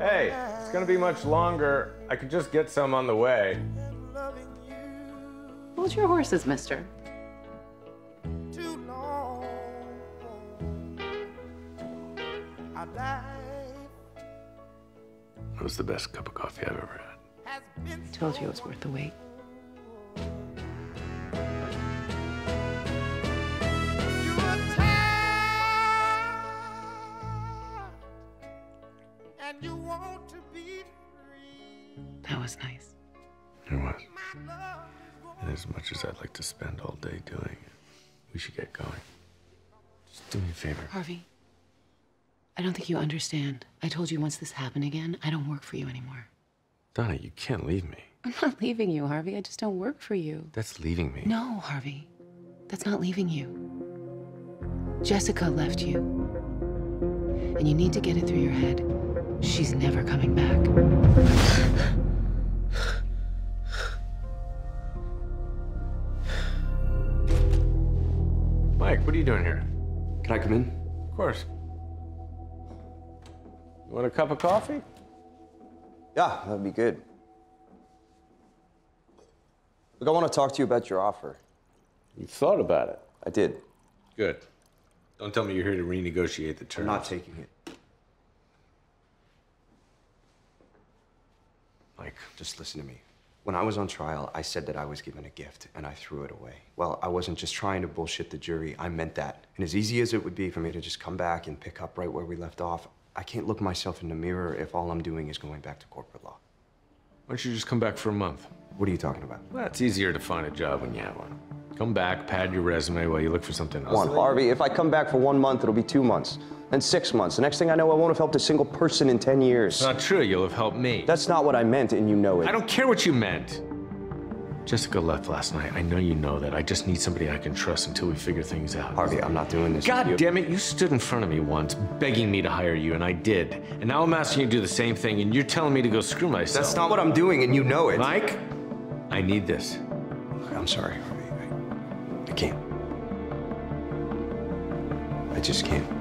Hey, it's gonna be much longer. I could just get some on the way. Hold your horses, mister. It was the best cup of coffee I've ever had. I told you it was worth the wait. That was nice. It was. And as much as I'd like to spend all day doing it, we should get going. Just do me a favor. Harvey, I don't think you understand. I told you once this happened again, I don't work for you anymore. Donna, you can't leave me. I'm not leaving you, Harvey. I just don't work for you. That's leaving me. No, Harvey. That's not leaving you. Jessica left you. And you need to get it through your head. She's never coming back. Mike, what are you doing here? Can I come in? Of course. You want a cup of coffee? Yeah, that'd be good. Look, I want to talk to you about your offer. You thought about it. I did. Good. Don't tell me you're here to renegotiate the terms. I'm not taking it. Mike, Just listen to me. When I was on trial, I said that I was given a gift and I threw it away. Well, I wasn't just trying to bullshit the jury. I meant that. And as easy as it would be for me to just come back and pick up right where we left off, I can't look myself in the mirror if all I'm doing is going back to corporate law. why don't you just come back for a month? What are you talking about? Well, it's easier to find a job when you have one. Come back, pad your resume while you look for something else. One, Harvey, if I come back for one month, it'll be two months. Then six months. The next thing I know, I won't have helped a single person in 10 years. It's not true. You'll have helped me. That's not what I meant, and you know it. I don't care what you meant. Jessica left last night. I know you know that. I just need somebody I can trust until we figure things out. Harvey, I'm not doing this. God damn it, you stood in front of me once begging me to hire you, and I did. And now I'm asking you to do the same thing, and you're telling me to go screw myself. That's not what I'm doing, and you know it. Mike, I need this. I'm sorry, Harvey. I, can't. I just can't.